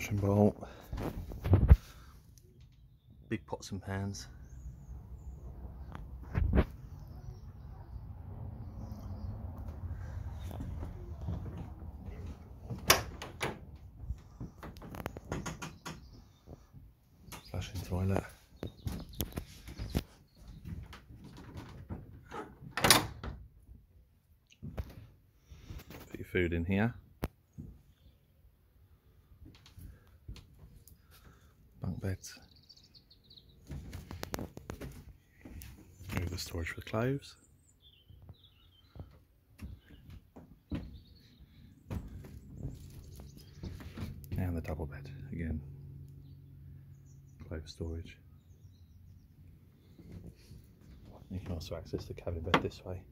washing bowl, big pots and pans. Flushing toilet. Put your food in here. Beds. Move the storage for clothes. And the double bed again. Clothes storage. You can also access the cabin bed this way.